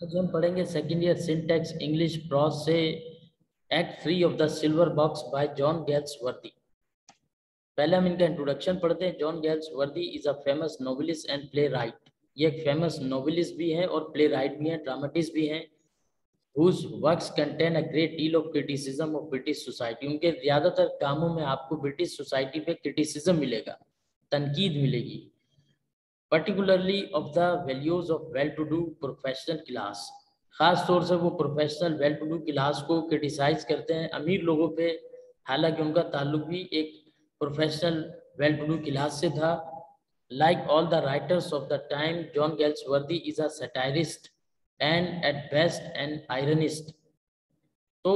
आज हम पढ़ेंगे second year syntax English prose से act three of the silver box by John Galsworthy पहले हम इनका इंट्रोडक्शन पढ़ते हैं। John Galsworthy is a famous novelist and playwright ये एक फ़ेमस नोवेलिस्ट भी है और प्ले राइट भी है ड्रामेटिस्ट भी हैं, whose works contain a great deal of criticism of British society. उनके ज़्यादातर कामों में आपको ब्रिटिश सोसाइटी पे क्रिटिसिज्म मिलेगा, तनकीद मिलेगी। The values of well to do professional class खास तौर से वो professional well to do class को क्रिटिसाइज करते हैं। अमीर लोगों पे हालाँकि उनका ताल्लुक भी एक professional well to do class से था। Like all the writers of the time John Gales is a satirist and at best and ironist तो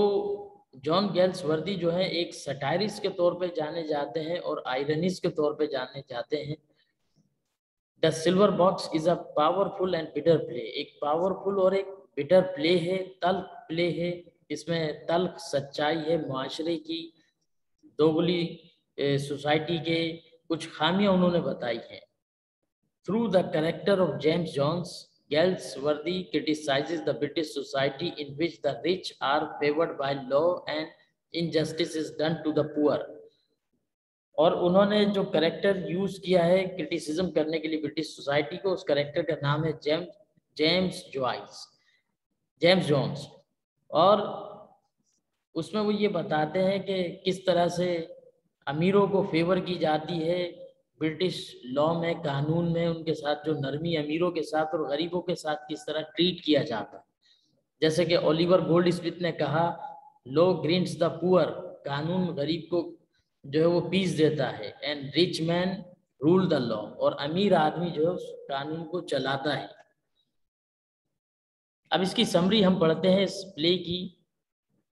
जॉन गेल्स वर्दी जो है एक सटायरिस्ट के तौर पे जाने जाते हैं और आयरनिस्ट के तौर पे जाने जाते हैं। The silver box is a powerful and bitter play एक पावरफुल और एक बिटर प्ले है, तल्ख प्ले है। इसमें तल्ख सच्चाई है माशरे की, दोगली सोसाइटी के कुछ खामियाँ उन्होंने बताई हैं। Through the character of James Jones Galsworthy criticizes the British society in which the rich are favored by law and injustice is done to the poor. और उन्होंने जो करेक्टर यूज़ किया है क्रिटिसिज्म करने के लिए ब्रिटिश सोसाइटी को, उस करेक्टर का नाम है James James Joyce James Jones और उसमें वो ये बताते हैं कि किस तरह से अमीरों को फेवर की जाती है ब्रिटिश लॉ में, कानून में, उनके साथ जो नरमी अमीरों के साथ और गरीबों के साथ किस तरह ट्रीट किया जाता है। जैसे कि ओलिवर गोल्ड स्मिथ ने कहा लो ग्रीन्स द पुअर कानून गरीब को जो है वो पीस देता है and rich man rule the law और अमीर आदमी जो है उस कानून को चलाता है। अब इसकी समरी हम पढ़ते हैं इस प्ले की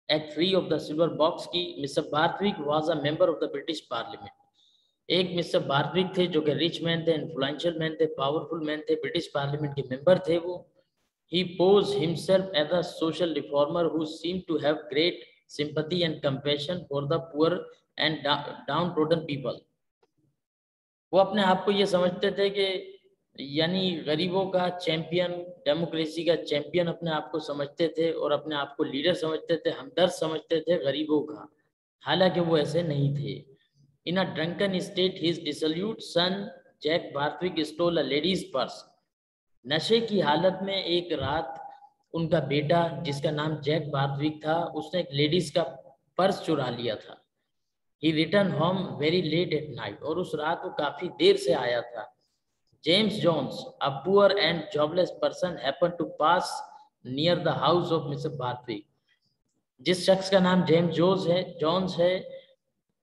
act three of the silver box की। Mister Barthwick was a member of the British parliament एक मिस्टर बार्थविक थे जो कि रिच मैन थे इन्फ्लुएंशियल मैन थे पावरफुल मैन थे ब्रिटिश पार्लियामेंट के मेंबर थे वो। He pose himself as a social reformer who seem to have great sympathy and compassion for the poor and downtrodden वो अपने आप को ये समझते थे कि यानी गरीबों का चैंपियन डेमोक्रेसी का चैंपियन अपने आप को समझते थे और अपने आप को लीडर समझते थे हमदर्द समझते थे गरीबों का। हालाँकि वो ऐसे नहीं थे। In a drunken state, his dissolute son Jack Bartwick stole a lady's purse. नशे की हालत में एक रात उनका बेटा, जिसका नाम जैक बार्थविक था, उसने एक लेडीज़ का पर्स चुरा लिया था। He return home very late at night और उस रात वो काफ़ी देर से आया था। James Jones a poor and jobless person happen to pass near the house of mister Barthwick जिस शख्स का नाम जेम्स जोस है जॉन्स है,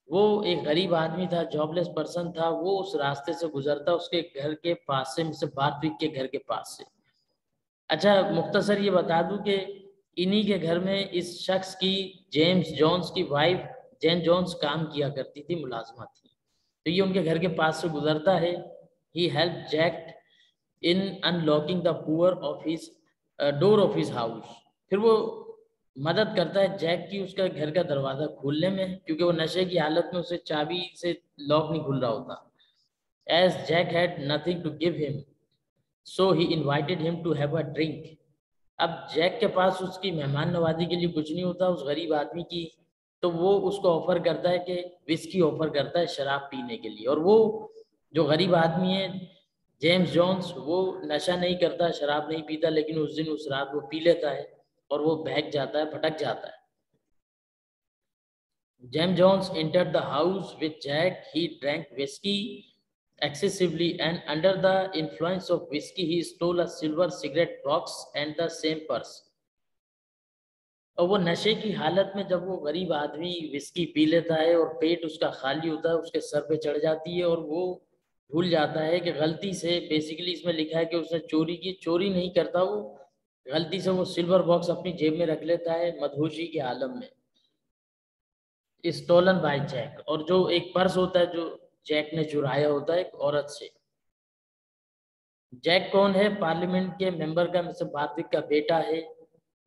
वो एक गरीब आदमी था जॉबलेस पर्सन था, वो उस रास्ते से गुजरता, उसके घर के पास से मिस्टर बार्थविक के घर के पास से। अच्छा मुख्तसर ये बता दूँ कि इन्हीं के घर में इस शख्स की, जेम्स जॉन्स की वाइफ, जेन जॉन्स काम किया करती थी, मुलाजमा थी। तो ये उनके घर के पास से गुजरता है। He help Jack in unlocking the poor of his door of his house फिर वो मदद करता है जैक की उसका घर का दरवाज़ा खोलने में, क्योंकि वो नशे की हालत में उसे चाबी से लॉक नहीं खुल रहा होता। As Jack had nothing to give him so he invited him to have a drink अब जैक के पास उसकी मेहमान नवाजी के लिए कुछ नहीं होता, उस गरीब आदमी की। तो वो उसको ऑफ़र करता है कि विस्की ऑफ़र करता है शराब पीने के लिए। और वो जो गरीब आदमी है जेम्स जॉन्स वो नशा नहीं करता, शराब नहीं पीता, लेकिन उस दिन उस रात वो पी लेता है और वो बहक जाता है, भटक जाता है। James Jones entered the house with Jack He drank whiskey. Excessively, and under the influence of whiskey, he stole a silver cigarette box and the same purse. और वो नशे की हालत में जब वो गरीब आदमी विस्की पी लेता है और पेट उसका खाली होता है, उसके सर पे चढ़ जाती है और वो भूल जाता है कि गलती से बेसिकली इसमें लिखा है कि उसने चोरी की, चोरी नहीं करता वो गलती से वो सिल्वर बॉक्स अपनी जेब में रख लेता है मधोशी के आलम में स्टोलन बाय जैक और जो एक पर्स होता है, जो जैक ने चुराया होता है एक औरत से। जैक कौन है? पार्लियामेंट के मेंबर का मिस्टर बातिक का बेटा है।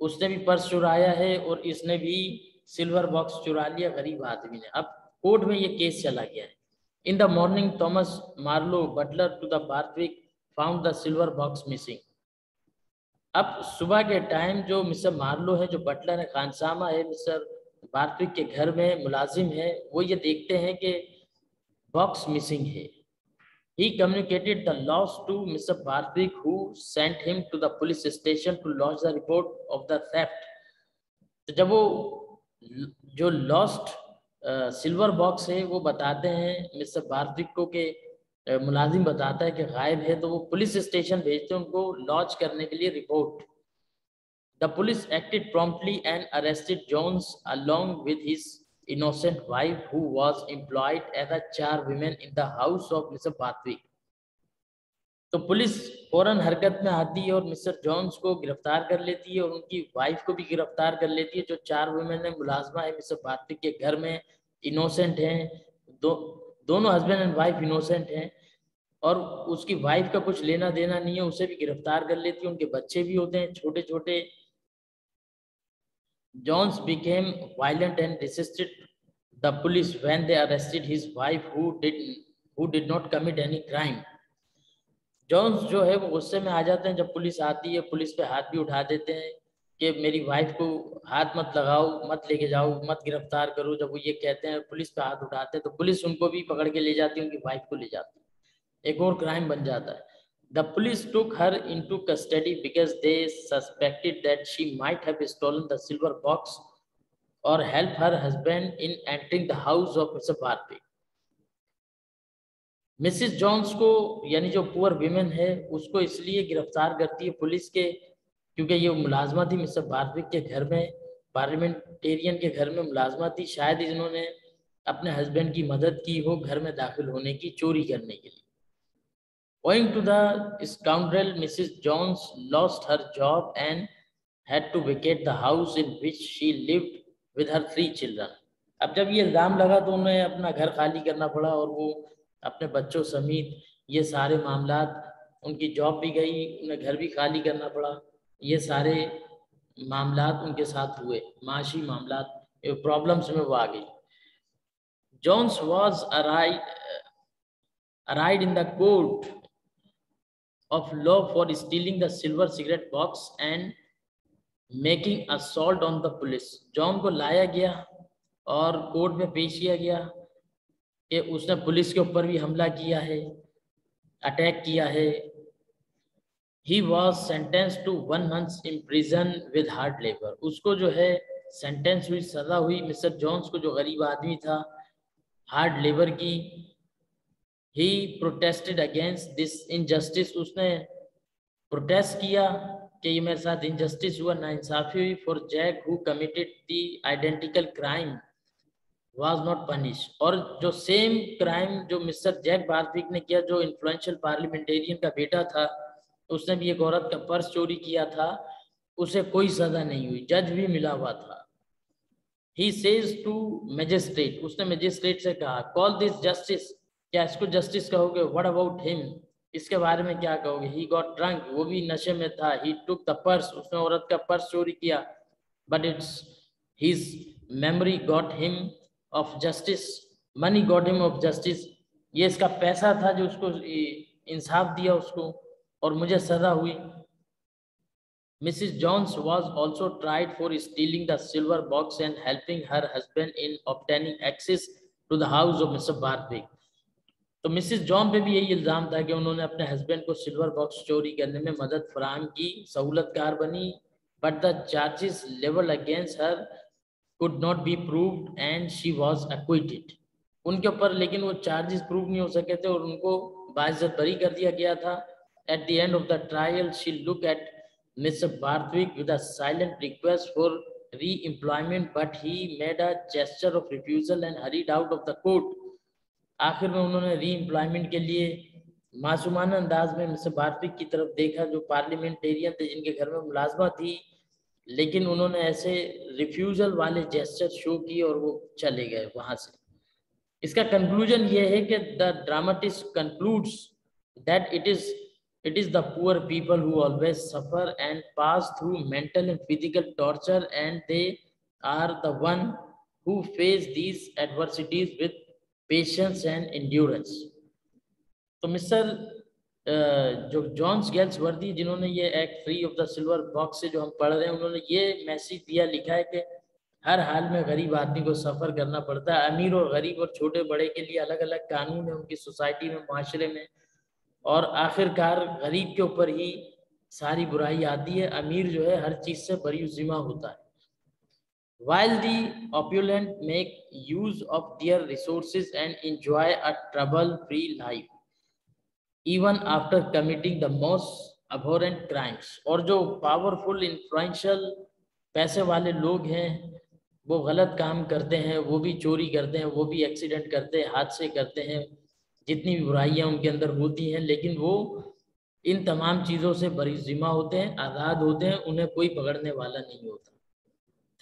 उसने भी पर्स चुराया है और इसने भी सिल्वर बॉक्स चुरा लिया, गरीब आदमी ने। अब कोर्ट में ये केस चला गया है। In the morning Thomas Marlow butler to the Barthwick found the silver box missing. अब सुबह के टाइम जो मिस्टर मार्लो है, जो बटलर है, खानसामा है, मिस्टर बार्टविक के घर में मुलाजिम है, वो ये देखते हैं कि बॉक्स मिसिंग है He communicated the loss to Mr. Bartwick, who sent him to the police station to lodge the report of the theft. तो जब वो जो लॉस्ट सिल्वर बॉक्स है वो बताते हैं मिस्टर बार्टविक को के मुलाजिम बताता है कि गायब है तो वो पुलिस स्टेशन भेजते हैं उनको लॉन्च करने के लिए report the police acted promptly and arrested Jones along with his innocent wife who was employed as a charwoman in the house of Mr. Bathwick. तो पुलिस फ़ौरन हरकत में आती है और मिस्टर जॉन्स को गिरफ़्तार कर लेती है और उनकी वाइफ को भी गिरफ़्तार कर लेती है, जो चार वुमेन है, मुलाजमा है मिस्टर बातिक के घर में इनोसेंट हैं दो, दोनों हस्बैंड एंड वाइफ इनोसेंट हैं और उसकी वाइफ का कुछ लेना देना नहीं है, उसे भी गिरफ़्तार कर लेती है, उनके बच्चे भी होते हैं छोटे छोटे Jones became violent and resisted the police when they arrested his wife who did who did not commit any crime. Jones जो है वो गुस्से में आ जाते हैं जब पुलिस आती है, पुलिस पे हाथ भी उठा देते हैं कि मेरी वाइफ को हाथ मत लगाओ, मत लेके जाओ, मत गिरफ़्तार करो, जब वो ये कहते हैं, पुलिस पे हाथ उठाते हैं तो पुलिस उनको भी पकड़ के ले जाती है, उनकी वाइफ को ले जाती है एक और क्राइम बन जाता है The police took her into custody because they suspected that she might have stolen the silver box or helped her husband in entering the house of Mr. Bharti. Mrs Jones को यानी जो poor women है उसको इसलिए गिरफ़्तार करती है police के क्योंकि ये मुलाजमा थी मिस्टर बार्विक के घर में पार्लियामेंटेरियन के घर में मुलाजमा थी शायद इन्होंने अपने हस्बैंड की मदद की हो घर में दाखिल होने की चोरी करने के लिए Owing to the scoundrel, Mrs. Jones lost her job and had to vacate the house in which she lived with her three children. अब जब ये इल्ज़ाम लगा तो उन्हें अपना घर खाली करना पड़ा और वो अपने बच्चों समेत ये सारे मामला उनकी जॉब भी गई उन्हें घर भी खाली करना पड़ा ये सारे मामला उनके साथ हुए माशी मामला प्रॉब्लम्स में वो आ गई Jones was arraigned in the court of law for stealing the silver cigarette box and making assault on the police. John को लाया गया और कोर्ट में पेश किया गया कि उसने पुलिस के ऊपर भी हमला किया है अटैक किया है। He was sentence to one month in prison with hard labour उसको जो है सेंटेंस हुई, सजा हुई। मिस्टर जॉन्स को जो गरीब आदमी था हार्ड लेबर की he protested against this injustice उसने प्रोटेस्ट किया कि ये मेरे साथ इनजस्टिस हुआ ना इंसाफी हुई for Jack who committed the identical crime was not punish और जो सेम क्राइम जो मिस्टर जैक बार्फिक ने किया, जो इन्फ्लुएंशियल पार्लियामेंटेरियन का बेटा था, उसने भी एक औरत का पर्स चोरी किया था, उसे कोई सजा नहीं हुई, जज भी मिला हुआ था। ही सेज टू मैजिस्ट्रेट उसने मैजिस्ट्रेट से कहा कॉल दिस जस्टिस क्या इसको जस्टिस कहोगे? व्हाट अबाउट हिम इसके बारे में क्या कहोगे? ही गॉट ड्रंक वो भी नशे में था. ही टुक द पर्स उसने औरत का पर्स चोरी किया. But it's his memory got him off justice money got him off justice ये इसका पैसा था जो उसको इंसाफ दिया उसको और मुझे सजा हुई। Mrs. Jones was also tried for stealing the silver box and helping her husband in obtaining access to the house of Mr. Barwick. तो मिसिस जॉन पे भी यही इल्ज़ाम था कि उन्होंने अपने हस्बैंड को सिल्वर बॉक्स चोरी करने में मदद फराम की, सहूलतकार बनी but the charges level against her could not be proved and she was acquitted उनके ऊपर लेकिन वो चार्जेस प्रूव नहीं हो सके थे और उनको बाइज्जत बरी कर दिया गया था। At the end of the trial she look at mister Barthwick with a silent request for reemployment but he made a gesture of refusal and hurried out of the court आखिर में उन्होंने री एम्प्लॉयमेंट के लिए मासूमाना अंदाज में mister बार्फिक की तरफ़ देखा, जो पार्लियामेंटेरियन थे, जिनके घर में मुलाजमा थी, लेकिन उन्होंने ऐसे रिफ्यूजल वाले जेस्टर शो किए और वो चले गए वहाँ से। इसका कंक्लूजन ये है कि the dramatist concludes that it is it is the poor people who always suffer and pass through mental and physical torture and they are the one who face these adversities with patience and endurance तो mister जो John Galsworthy जिन्होंने ये act three of the silver box से जो हम पढ़ रहे हैं, उन्होंने ये मैसेज दिया, लिखा है कि हर हाल में गरीब आदमी को सफ़र करना पड़ता है। अमीर और गरीब और छोटे बड़े के लिए अलग अलग कानून है उनकी सोसाइटी में, माशरे में। और आखिरकार गरीब के ऊपर ही सारी बुराई आती है। अमीर जो है, हर चीज़ से बरी जिम्मा होता है। While the opulent make use of their resources and enjoy a trouble-free life, even after committing the most abhorrent crimes, और जो powerful, influential पैसे वाले लोग हैं वो गलत काम करते हैं वो भी चोरी करते हैं वो भी एक्सीडेंट करते हैं हादसे करते हैं जितनी भी बुराइयाँ उनके अंदर होती हैं लेकिन वो इन तमाम चीज़ों से बरी जिम्मा होते हैं आज़ाद होते हैं उन्हें कोई पकड़ने वाला नहीं होता